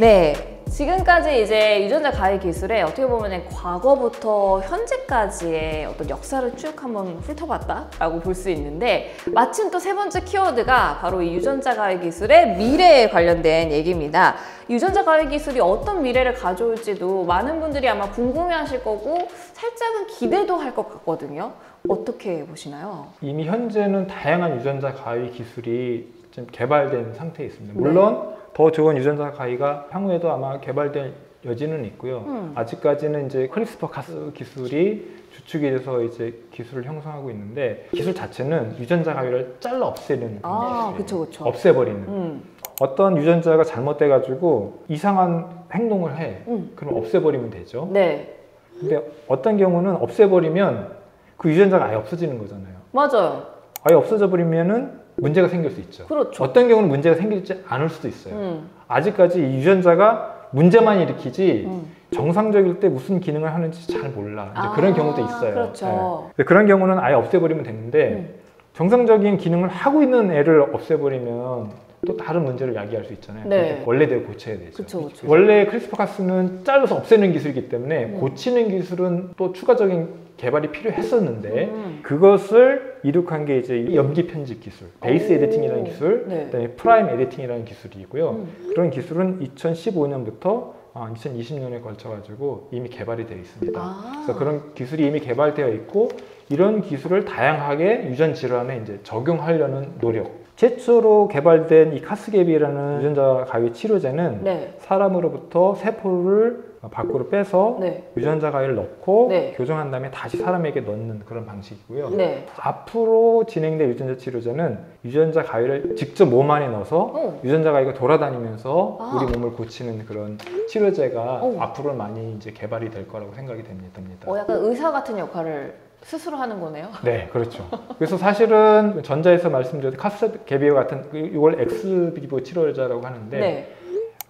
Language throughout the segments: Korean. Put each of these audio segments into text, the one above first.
네. 지금까지 이제 유전자 가위 기술에 어떻게 보면 과거부터 현재까지의 어떤 역사를 쭉 한번 훑어봤다라고 볼 수 있는데 마침 또 세 번째 키워드가 바로 이 유전자 가위 기술의 미래에 관련된 얘기입니다. 유전자 가위 기술이 어떤 미래를 가져올지도 많은 분들이 아마 궁금해하실 거고 살짝은 기대도 할 것 같거든요. 어떻게 보시나요? 이미 현재는 다양한 유전자 가위 기술이 좀 개발된 상태에 있습니다. 물론 더 좋은 유전자 가위가 향후에도 아마 개발될 여지는 있고요. 음. 아직까지는 이제 CRISPR Cas 기술이 주축이 돼서 이제 기술을 형성하고 있는데 기술 자체는 유전자 가위를 잘라 없애는 아, 기술이에요. 그쵸, 그쵸. 없애버리는. 음. 어떤 유전자가 잘못돼 가지고 이상한 행동을 해. 음. 그럼 없애버리면 되죠. 네. 근데 어떤 경우는 없애버리면 그 유전자가 아예 없어지는 거잖아요. 맞아요. 아예 없어져 버리면은 문제가 생길 수 있죠. 그렇죠. 어떤 경우는 문제가 생기지 않을 수도 있어요. 음. 아직까지 이 유전자가 문제만 일으키지 음. 정상적일 때 무슨 기능을 하는지 잘 몰라. 이제 아, 그런 경우도 있어요. 그렇죠. 네. 그런 경우는 아예 없애버리면 되는데 음. 정상적인 기능을 하고 있는 애를 없애버리면 또 다른 문제를 야기할 수 있잖아요. 네. 원래대로 고쳐야 되죠. 그쵸, 그쵸. 원래 CRISPR Cas는 잘라서 없애는 기술이기 때문에 음. 고치는 기술은 또 추가적인 개발이 필요했었는데 음. 그것을 이룩한 게 이제 이 염기 편집 기술, base 오. editing이라는 기술, 네. 그다음에 prime editing이라는 기술이고요. 음. 그런 기술은 2015년부터 2020년에 걸쳐가지고 이미 개발이 되어 있습니다. 아. 그래서 그런 기술이 이미 개발되어 있고 이런 기술을 다양하게 유전 질환에 이제 적용하려는 노력. 최초로 개발된 이 카스게비라는 유전자 가위 치료제는 네. 사람으로부터 세포를 밖으로 빼서 네. 유전자 가위를 넣고 네. 교정한 다음에 다시 사람에게 넣는 그런 방식이고요. 네. 앞으로 진행될 유전자 치료제는 유전자 가위를 직접 몸 안에 넣어서 어. 유전자 가위가 돌아다니면서 아. 우리 몸을 고치는 그런 치료제가 어. 앞으로 많이 이제 개발이 될 거라고 생각이 됩니다. 어, 약간 의사 같은 역할을 스스로 하는 거네요. 네, 그렇죠. 그래서 사실은 전자에서 말씀드렸던 카스게비오 같은 그 이걸 엑스비보 치료제라고 하는데 네.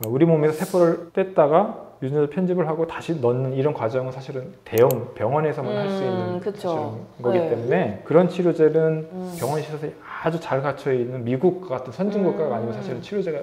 어, 우리 몸에서 세포를 뺐다가 유전자 편집을 하고 다시 넣는 이런 과정은 사실은 대형 병원에서만 할수 음, 있는 그쵸. 거기 네. 때문에 그런 치료제는 음. 병원 시설이 아주 잘 갖춰 있는 미국 같은 선진국가가 음. 아니면 사실은 치료제가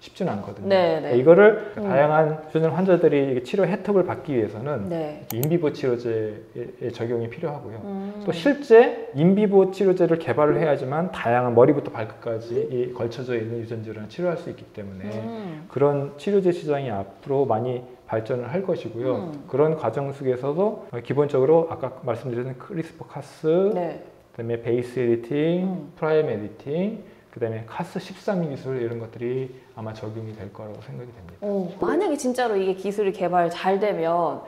쉽지는 않거든요. 네, 네. 그러니까 이거를 음. 다양한 유전자 환자들이 치료 혜택을 받기 위해서는 네. 인비보 치료제의 적용이 필요하고요. 음. 또 실제 인비보 치료제를 개발을 해야지만 다양한 머리부터 발끝까지 이 걸쳐져 있는 유전 질환을 치료할 수 있기 때문에 음. 그런 치료제 시장이 앞으로 많이 발전을 할 것이고요. 음. 그런 과정 속에서도 기본적으로 아까 말씀드린 CRISPR Cas, 네. 그다음에 base editing, 음. prime editing, 그 다음에 Cas 13 기술 이런 것들이 아마 적용이 될 거라고 생각이 됩니다. 어, 만약에 진짜로 이게 기술이 개발 잘 되면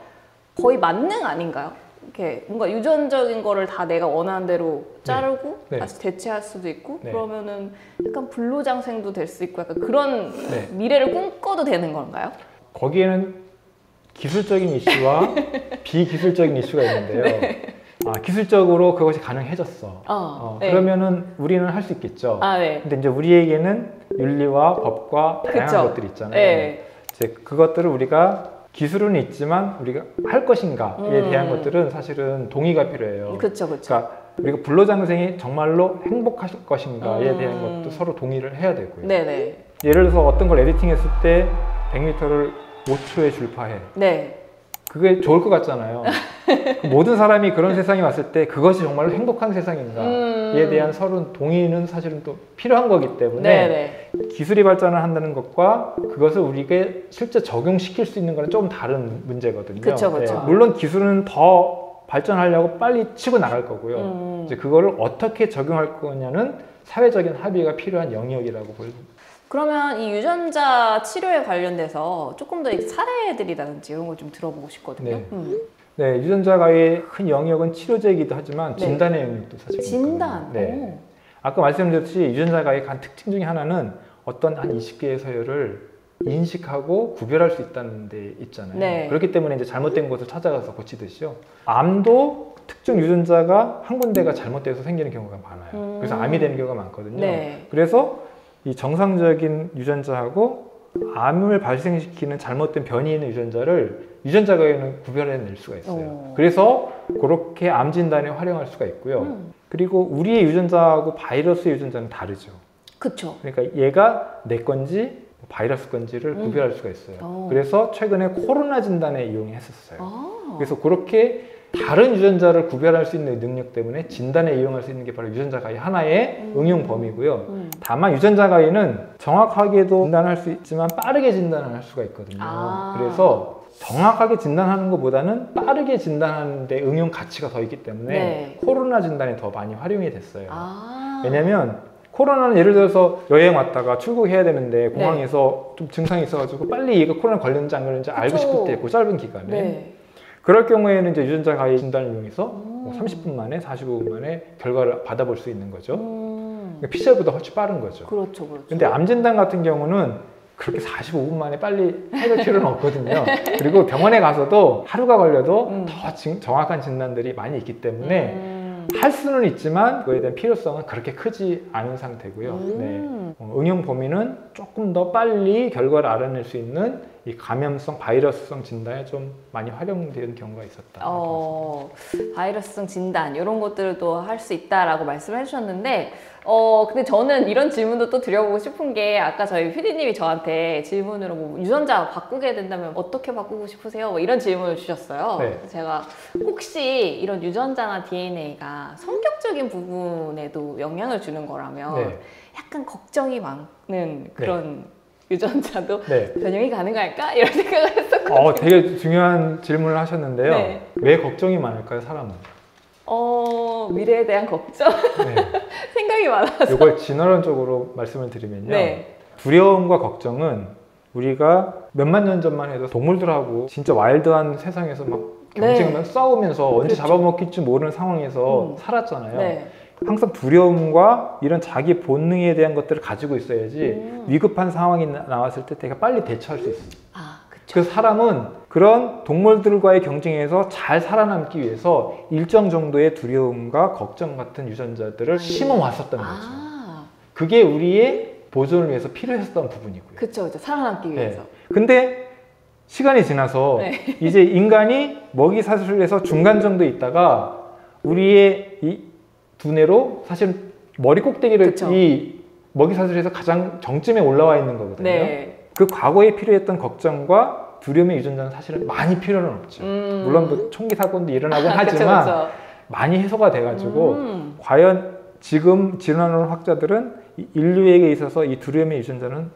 거의 만능 아닌가요? 이렇게 뭔가 유전적인 거를 다 내가 원하는 대로 자르고 네. 다시 대체할 수도 있고 네. 그러면은 약간 불로장생도 될 수 있고 약간 그런 네. 미래를 꿈꿔도 되는 건가요? 거기에는 기술적인 이슈와 비기술적인 이슈가 있는데요. 아, 기술적으로 그것이 가능해졌어. 어, 어, 네. 그러면은 우리는 할 수 있겠죠. 아, 네. 근데 이제 우리에게는 윤리와 법과 다양한 그쵸. 것들이 있잖아요. 네. 이제 그것들을 우리가 기술은 있지만 우리가 할 것인가에 음. 대한 것들은 사실은 동의가 필요해요. 그쵸, 그쵸. 그러니까 우리가 불로장생이 정말로 행복할 것인가에 음. 대한 것도 서로 동의를 해야 되고요. 네네. 예를 들어서 어떤 걸 에디팅했을 때 100m를 5초에 줄파해. 네. 그게 좋을 것 같잖아요. 모든 사람이 그런 세상에 왔을 때 그것이 정말로 행복한 세상인가에 음. 대한 서로 동의는 사실은 또 필요한 거기 때문에 네네. 기술이 발전을 한다는 것과 그것을 우리에게 실제 적용시킬 수 있는 거는 조금 다른 문제거든요. 네, 그쵸, 그쵸. 물론 기술은 더 발전하려고 빨리 치고 나갈 거고요. 음. 이제 그거를 어떻게 적용할 거냐는 사회적인 합의가 필요한 영역이라고 보여요. 그러면 이 유전자 치료에 관련돼서 조금 더이 사례들이라든지 이런 걸 좀 들어보고 싶거든요. 네. 음. 네, 유전자 가의 큰 영역은 치료제이기도 하지만 네. 진단의 영역도 사실 진단. 네. 아까 말씀드렸듯이 유전자 가의 한 특징 중에 하나는 어떤 한 20개의 서열을 인식하고 구별할 수 있다는 데 있잖아요. 네. 그렇기 때문에 이제 잘못된 것을 찾아가서 고치듯이요. 암도 특정 유전자가 한 군데가 잘못돼서 생기는 경우가 많아요. 음. 그래서 암이 되는 경우가 많거든요. 네. 그래서 이 정상적인 유전자하고 암을 발생시키는 잘못된 변이 있는 유전자를 유전자가에는 구별해낼 수가 있어요. 오. 그래서 그렇게 암 진단에 활용할 수가 있고요. 음. 그리고 우리의 유전자하고 바이러스의 유전자는 다르죠. 그쵸. 그러니까 얘가 내 건지 바이러스 건지를 음. 구별할 수가 있어요. 어. 그래서 최근에 코로나 진단에 이용했었어요. 아. 그래서 그렇게 다른 유전자를 구별할 수 있는 능력 때문에 진단에 이용할 수 있는 게 바로 유전자 가위 하나의 음. 응용 범위고요. 음. 다만 유전자 가위는 정확하게도 진단할 수 있지만 빠르게 진단을 할 수가 있거든요. 아. 그래서 정확하게 진단하는 것보다는 빠르게 진단하는 데 응용 가치가 더 있기 때문에 네. 코로나 진단에 더 많이 활용이 됐어요. 아. 왜냐면 코로나는 예를 들어서 여행 왔다가 출국해야 되는데 공항에서 좀 증상이 있어가지고 빨리 이거 코로나 걸렸는지 안 걸렸는지 알고 그쵸. 싶을 때 그 짧은 기간에 네. 그럴 경우에는 이제 유전자 가위 진단을 이용해서 음. 뭐 30분 만에 45분 만에 결과를 받아볼 수 있는 거죠. 음. 그러니까 PCR보다 훨씬 빠른 거죠. 그렇죠, 그렇죠. 근데 암 진단 같은 경우는 그렇게 45분 만에 빨리 해볼 필요는 없거든요. 그리고 병원에 가서도 하루가 걸려도 음. 더 진- 정확한 진단들이 많이 있기 때문에 음. 할 수는 있지만 그거에 대한 필요성은 그렇게 크지 않은 상태고요. 네. 음. 어, 응용 범위는 조금 더 빨리 결과를 알아낼 수 있는 이 감염성, 바이러스성 진단에 좀 많이 활용되는 경우가 있었다. 어, 바이러스성 진단 이런 것들도 할 수 있다라고 말씀해 주셨는데 어 근데 저는 이런 질문도 또 드려보고 싶은 게 아까 저희 PD님이 저한테 질문으로 뭐 유전자 바꾸게 된다면 어떻게 바꾸고 싶으세요? 뭐 이런 질문을 주셨어요. 네. 제가 혹시 이런 유전자나 DNA가 성격적인 부분에도 영향을 주는 거라면 네. 약간 걱정이 많은 그런 유전자도 네. 변형이 가능할까? 이런 생각을 했었거든요. 어, 되게 중요한 질문을 하셨는데요. 네. 왜 걱정이 많을까요, 사람은? 어, 미래에 대한 걱정? 네. 생각이 많아서. 이걸 진화론적으로 말씀을 드리면요. 네. 두려움과 걱정은 우리가 몇만 년 전만 해도 동물들하고 진짜 와일드한 세상에서 막 경쟁하면서 싸우면서 언제 그렇죠. 잡아먹힐지 모르는 상황에서 음. 살았잖아요. 네. 항상 두려움과 이런 자기 본능에 대한 것들을 가지고 있어야지 음. 위급한 상황이 나- 나왔을 때 되게 빨리 대처할 수 있어요. 아. 그래서 사람은 그런 동물들과의 경쟁에서 잘 살아남기 위해서 일정 정도의 두려움과 걱정 같은 유전자들을 심어 왔었다는 거죠. 아, 그게 우리의 보존을 위해서 필요했었던 부분이고요. 그쵸. 살아남기 네. 위해서. 근데 시간이 지나서 네. 이제 인간이 먹이 사슬에서 중간 정도 있다가 우리의 이 두뇌로 사실 머리 꼭대기를 그쵸. 이 먹이 사슬에서 가장 정점에 올라와 있는 거거든요. 네. 그 과거에 필요했던 걱정과 두려움의 유전자는 사실은 많이 필요는 없죠. 음. 물론 뭐 총기 사건도 일어나곤 아, 그쵸, 하지만 그쵸. 많이 해소가 돼가지고 음. 과연 지금 진화론 학자들은 이 인류에게 있어서 이 두려움의 유전자는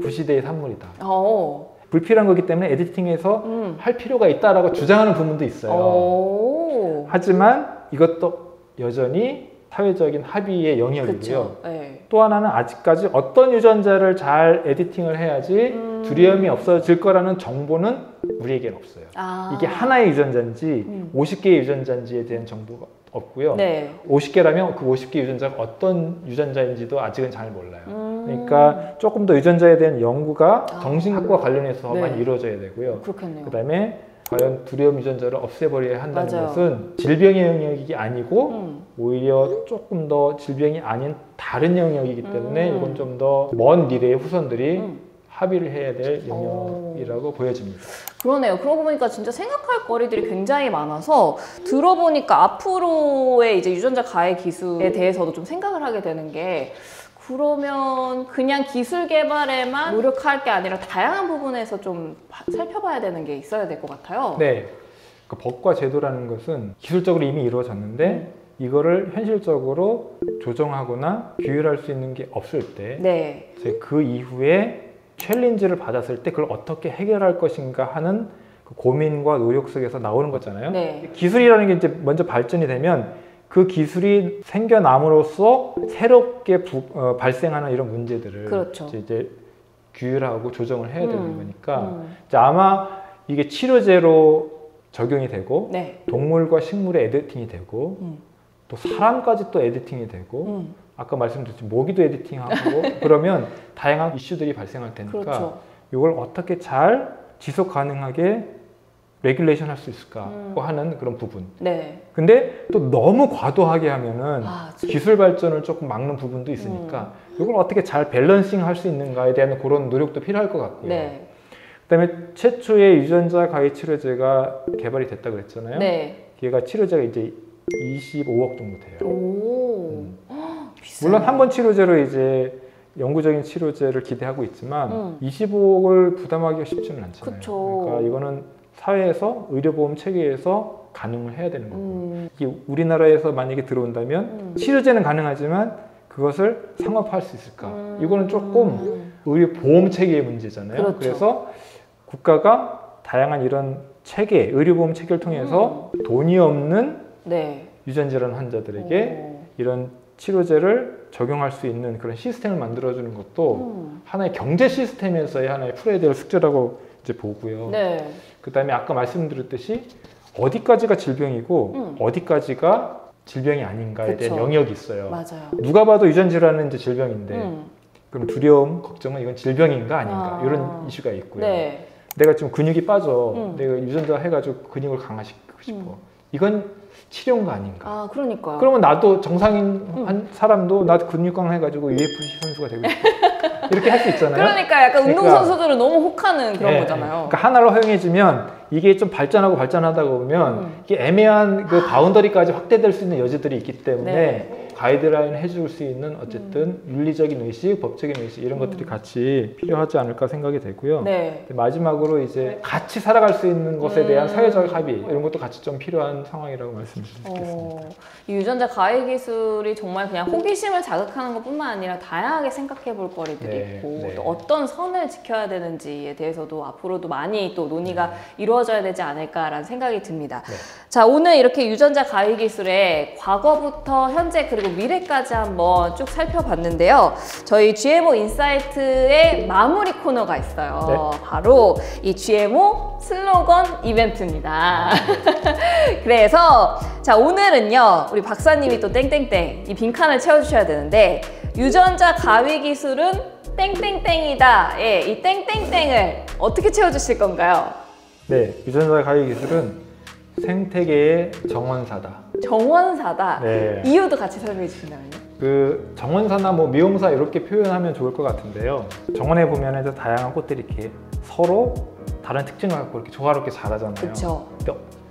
부시대의 산물이다. 어. 불필요한 거기 때문에 에디팅해서 음. 할 필요가 있다라고 주장하는 부분도 있어요. 오. 하지만 이것도 여전히 사회적인 합의의 영역이고요. 네. 또 하나는 아직까지 어떤 유전자를 잘 에디팅을 해야지 음. 두려움이 없어질 거라는 정보는 우리에게는 없어요. 아. 이게 하나의 유전자인지 음. 50개의 유전자인지에 대한 정보가 없고요. 네. 50개라면 그 50개 유전자가 어떤 유전자인지도 아직은 잘 몰라요. 음. 그러니까 조금 더 유전자에 대한 연구가 아. 정신학과 관련해서 네. 이루어져야 되고요. 그렇겠네요. 그다음에 과연 두려움 유전자를 없애버려야 한다는 맞아요. 것은 질병의 영역이 아니고 음. 오히려 조금 더 질병이 아닌 다른 영역이기 때문에 음. 이건 좀 더 먼 미래의 후손들이 음. 합의를 해야 될 오. 영역이라고 보여집니다. 그러네요. 그러고 보니까 진짜 생각할 거리들이 굉장히 많아서 들어보니까 앞으로의 이제 유전자 가해 기술에 대해서도 좀 생각을 하게 되는 게 그러면 그냥 기술 개발에만 노력할 게 아니라 다양한 부분에서 좀 봐- 살펴봐야 되는 게 있어야 될 것 같아요. 네. 그 법과 제도라는 것은 기술적으로 이미 이루어졌는데 음. 이거를 현실적으로 조정하거나 규율할 수 있는 게 없을 때 네. 그 이후에 챌린지를 받았을 때 그걸 어떻게 해결할 것인가 하는 그 고민과 노력 속에서 나오는 거잖아요. 네. 기술이라는 게 이제 먼저 발전이 되면 그 기술이 생겨남으로써 새롭게 부- 어, 발생하는 이런 문제들을 그렇죠. 이제, 규율하고 조정을 해야 되는 음. 거니까 음. 이제 아마 이게 치료제로 적용이 되고 네. 동물과 식물의 에디팅이 되고 음. 또 사람까지 또 에디팅이 되고 음. 아까 말씀드렸듯이 모기도 에디팅하고 그러면 다양한 이슈들이 발생할 테니까 그렇죠. 이걸 어떻게 잘 지속 가능하게 regulation 할 수 있을까 음. 하는 그런 부분. 네. 근데 또 너무 과도하게 하면은 아, 진- 기술 발전을 조금 막는 부분도 있으니까 이걸 어떻게 잘 balancing 할 수 있는가에 대한 그런 노력도 필요할 것 같고요. 네. 그다음에 최초의 유전자 가위 치료제가 개발이 됐다 그랬잖아요. 네. 걔가 치료제가 이제 25억 정도 돼요. 오. 음. 물론 한 번 치료제로 이제 영구적인 치료제를 기대하고 있지만 음. 25억을 부담하기가 쉽지는 않잖아요. 그쵸. 그러니까 이거는 사회에서 의료보험 체계에서 가능을 해야 되는 거고 음, 이게 우리나라에서 만약에 들어온다면 음. 치료제는 가능하지만 그것을 상업화할 수 있을까? 음. 이거는 조금 의료 보험 체계의 문제잖아요. 그렇죠. 래서 국가가 다양한 이런 체계, 의료보험 체계를 통해서 음. 돈이 없는 네. 유전 질환 환자들에게 오. 이런 치료제를 적용할 수 있는 그런 시스템을 만들어주는 것도 음. 하나의 경제 시스템에서의 하나의 풀어야 될 숙제라고 이제 보고요. 네. 그 다음에 아까 말씀드렸듯이 어디까지가 질병이고 음. 어디까지가 질병이 아닌가에 대한 그쵸. 영역이 있어요. 맞아요. 누가 봐도 유전 질환은 이제 질병인데 음. 그럼 두려움, 걱정은 이건 질병인가 아닌가 아. 이런 이슈가 있고요. 네. 내가 좀 근육이 빠져, 음. 내가 유전자 해가지고 근육을 강화시키고 싶어. 음. 이건 치료인가 아닌가? 아, 그러니까요. 그러면 나도 정상인 음. 한 사람도 나도 근육 강화해가지고 UFC 선수가 되고 싶어. 이렇게 할 수 있잖아요. 그러니까 약간 그러니까- 운동선수들은 너무 혹하는 그런 예, 거잖아요. 그러니까 하나로 허용해지면 이게 좀 발전하고 발전하다 보면 음. 이게 애매한 그 바운더리까지 확대될 수 있는 여지들이 있기 때문에 네. 음. 가이드라인 해줄 수 있는 어쨌든 윤리적인 의식, 법적인 의식 이런 것들이 같이 필요하지 않을까 생각이 되고요. 네. 마지막으로 이제 같이 살아갈 수 있는 것에 대한 음. 사회적 합의 이런 것도 같이 좀 필요한 상황이라고 말씀드릴 수 있겠습니다. 어, 이 유전자 가해 기술이 정말 그냥 호기심을 자극하는 것뿐만 아니라 다양하게 생각해 볼 거리들이 네, 있고 네. 또 어떤 선을 지켜야 되는지에 대해서도 앞으로도 많이 또 논의가 네. 이루어져야 되지 않을까라는 생각이 듭니다. 네. 자, 오늘 이렇게 유전자 가해 기술의 과거부터 현재 그리고 미래까지 한번 쭉 살펴봤는데요. 저희 GMO 인사이트의 마무리 코너가 있어요. 바로 이 GMO 슬로건 이벤트입니다. 그래서 자 오늘은요 우리 박사님이 또 땡땡땡 이 빈칸을 채워주셔야 되는데 유전자 가위 기술은 땡땡땡이다. 예, 이 땡땡땡을 어떻게 채워주실 건가요? 네, 유전자 가위 기술은 생태계의 정원사다. 정원사다. 네. 이유도 같이 설명해 주신다면요? 그 정원사나 뭐 미용사 이렇게 표현하면 좋을 것 같은데요. 정원에 보면 이제 다양한 꽃들이 이렇게 서로 다른 특징을 갖고 이렇게 조화롭게 자라잖아요. 그렇죠.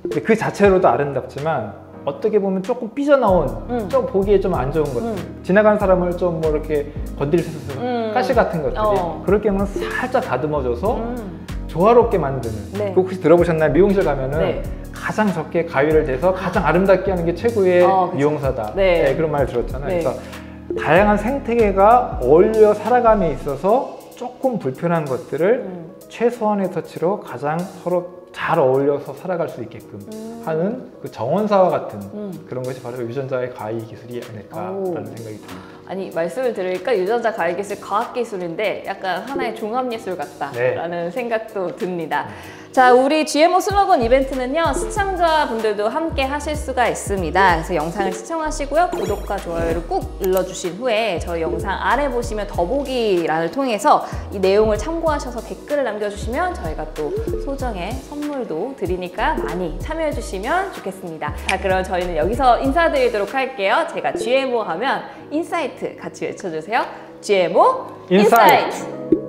근데 그 자체로도 아름답지만 어떻게 보면 조금 삐져나온 음. 좀 보기에 좀 안 좋은 것들 음. 지나간 사람을 좀 뭐 이렇게 건드릴 수 있는 음. 가시 같은 것들이 어. 그럴 경우는 살짝 다듬어줘서 음. 조화롭게 만드는 네. 그 혹시 들어보셨나요? 미용실 가면은 네. 가장 적게 가위를 대서 가장 아름답게 하는 게 최고의 어. 미용사다 네. 그런 말 들었잖아요 네. 그래서 다양한 생태계가 어울려 살아감에 있어서 조금 불편한 것들을 음. 최소한의 터치로 가장 서로 잘 어울려서 살아갈 수 있게끔 음. 하는 그 정원사와 같은 음. 그런 것이 바로 유전자의 가위 기술이 아닐까라는 오. 생각이 듭니다. 아니 말씀을 들으니까 유전자 가해 기술 과학 기술인데 약간 하나의 종합 예술 같다라는 생각도 듭니다. 자, 우리 GMO 슬로건 이벤트는요 시청자분들도 함께 하실 수가 있습니다. 그래서 영상을 시청하시고요 구독과 좋아요를 꾹 눌러주신 후에 저희 영상 아래 보시면 더보기란을 통해서 이 내용을 참고하셔서 댓글을 남겨주시면 저희가 또 소정의 선물도 드리니까 많이 참여해 주시면 좋겠습니다. 자, 그럼 저희는 여기서 인사드리도록 할게요. 제가 GMO 하면 인사이트 같이 외쳐주세요. GMO 인사이트. 인사이트.